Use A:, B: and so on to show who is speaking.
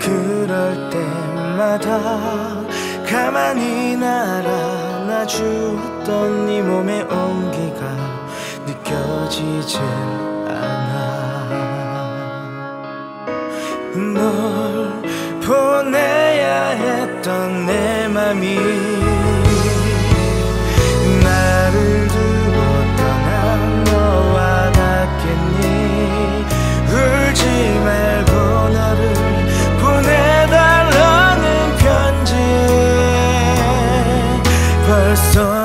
A: 그럴 때마다 가만히 날아나 주었던 네 몸의 온기가 느껴지질 않아. 널 보내야 했던 내 맘이 son. sun